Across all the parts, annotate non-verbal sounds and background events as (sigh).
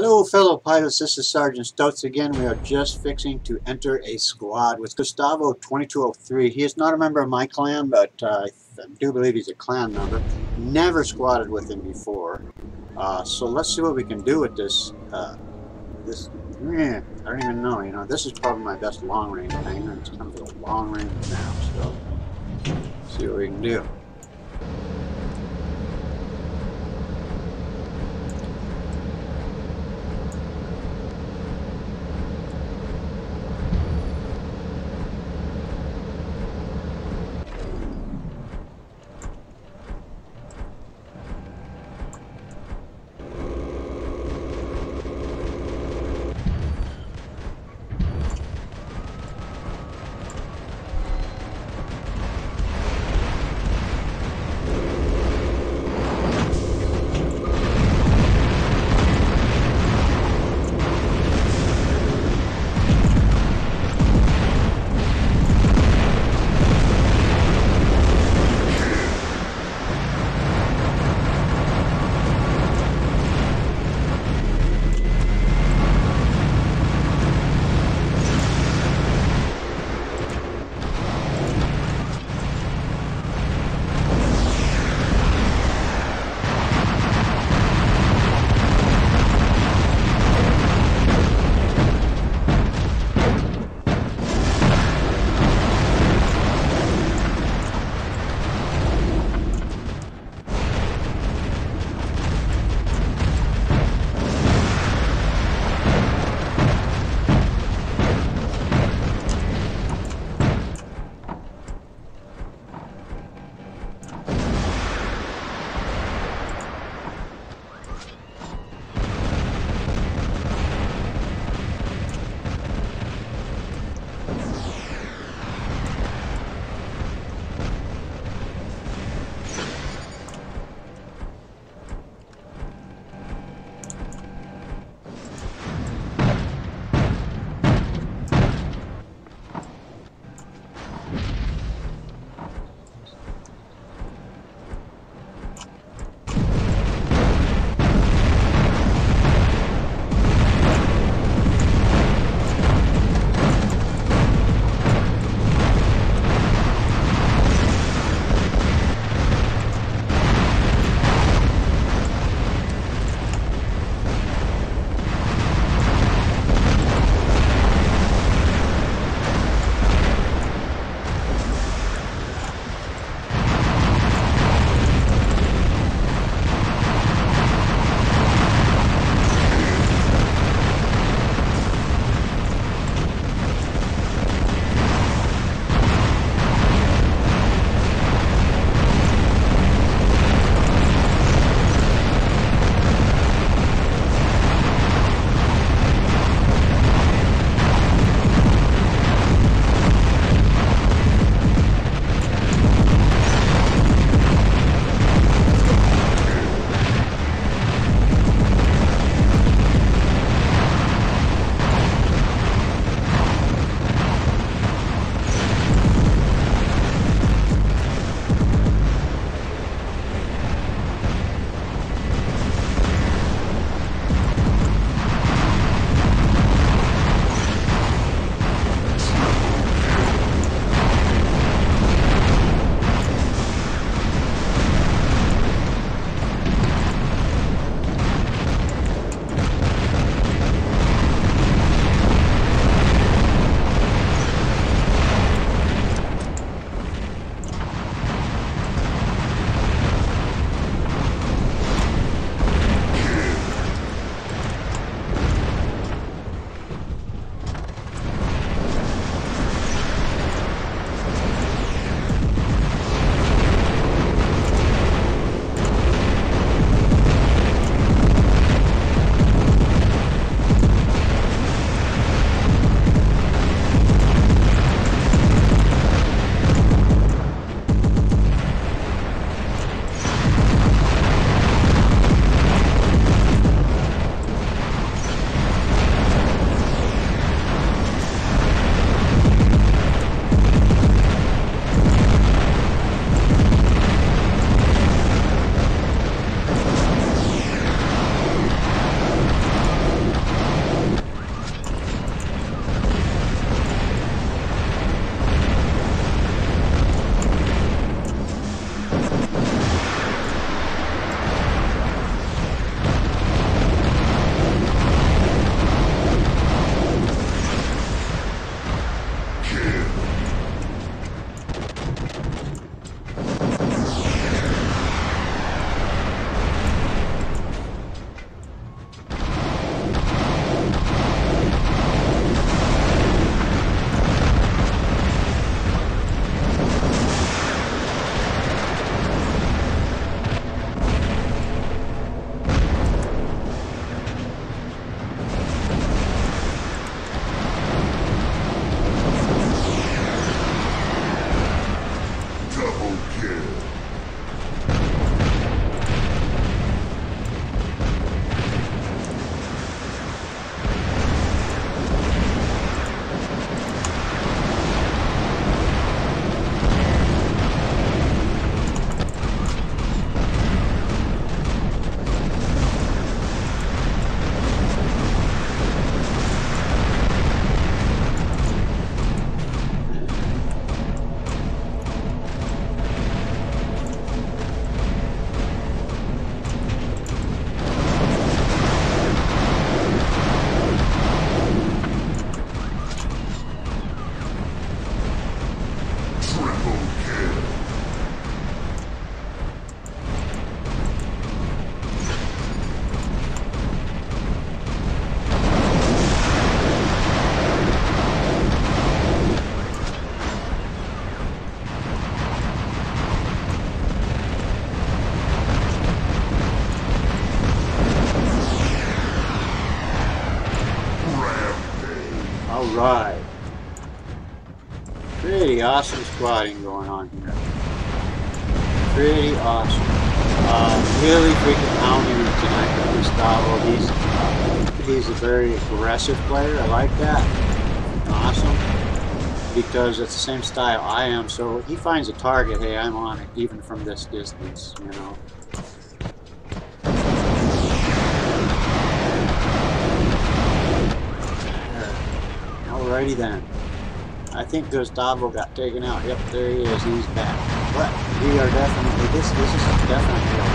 Hello fellow pilots, this is Sergeant Stotz again. We are just fixing to enter a squad with Gustavo 2203. He is not a member of my clan, but uh, I do believe he's a clan member. Never squadded with him before. Uh, so let's see what we can do with this. Uh, this, yeah, I don't even know, you know, this is probably my best long range thing, it's kind of a long range now, so see what we can do. Kill. Alright. Pretty awesome squadding going on here. Pretty awesome. Uh, really freaking pounding him tonight Gustavo. He's, uh, he's a very aggressive player. I like that. Awesome. Because it's the same style I am, so he finds a target, hey, I'm on it, even from this distance, you know. Alrighty then. I think Gustavo got taken out. Yep, there he is. He's back. But we are definitely this. This is definitely a.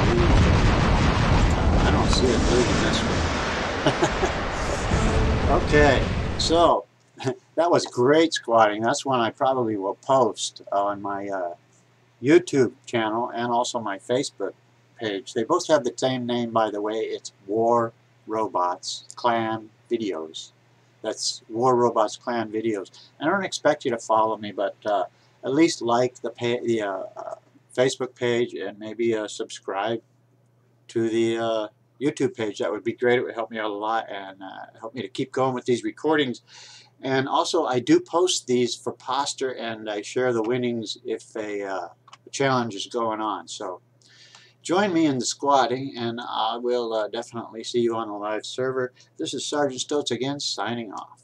Uh, I don't see it losing this one. okay, so (laughs) that was great squadding. That's one I probably will post on my uh, YouTube channel and also my Facebook page. They both have the same name, by the way. It's War Robots Clan Videos. That's War Robots Clan videos. And I don't expect you to follow me, but uh, at least like the, the uh, uh, Facebook page and maybe uh, subscribe to the uh, YouTube page. That would be great. It would help me out a lot and help me to keep going with these recordings. And also, I do post these for Poster, and I share the winnings if a, a challenge is going on. So join me in the squadding, and I will uh, definitely see you on the live server. This is Sergeant Stotz again, signing off.